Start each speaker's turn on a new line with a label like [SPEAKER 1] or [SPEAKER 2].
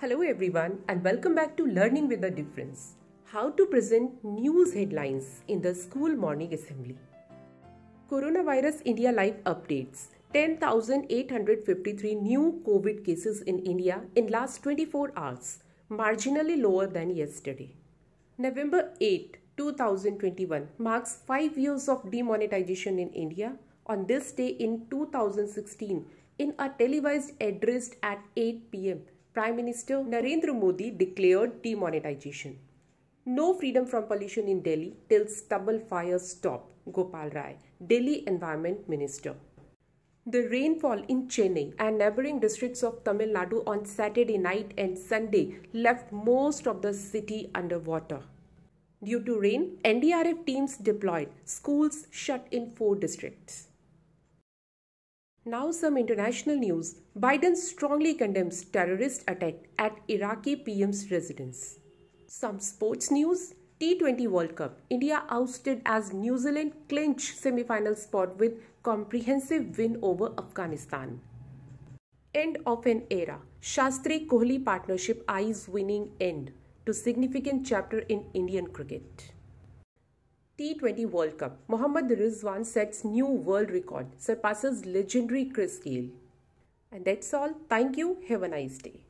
[SPEAKER 1] Hello everyone and welcome back to Learning with a Difference. How to present news headlines in the school morning assembly. Coronavirus India Live updates. 10,853 new COVID cases in India in last 24 hours, marginally lower than yesterday. November 8, 2021 marks 5 years of demonetization in India. On this day in 2016, in a televised address at 8 pm, Prime Minister Narendra Modi declared demonetization. No freedom from pollution in Delhi till stubble fires stop, Gopal Rai, Delhi Environment Minister. The rainfall in Chennai and neighboring districts of Tamil Nadu on Saturday night and Sunday left most of the city underwater. Due to rain, NDRF teams deployed, schools shut in four districts. Now some international news. Biden strongly condemns terrorist attack at Iraqi PM's residence. Some sports news. T20 World Cup. India ousted as New Zealand clinch semi-final spot with comprehensive win over Afghanistan. End of an era. Shastri Kohli partnership eyes winning end to significant chapter in Indian cricket. T20 World Cup. Mohammad Rizwan sets new world record, surpasses legendary Chris Gayle. And that's all. Thank you. Have a nice day.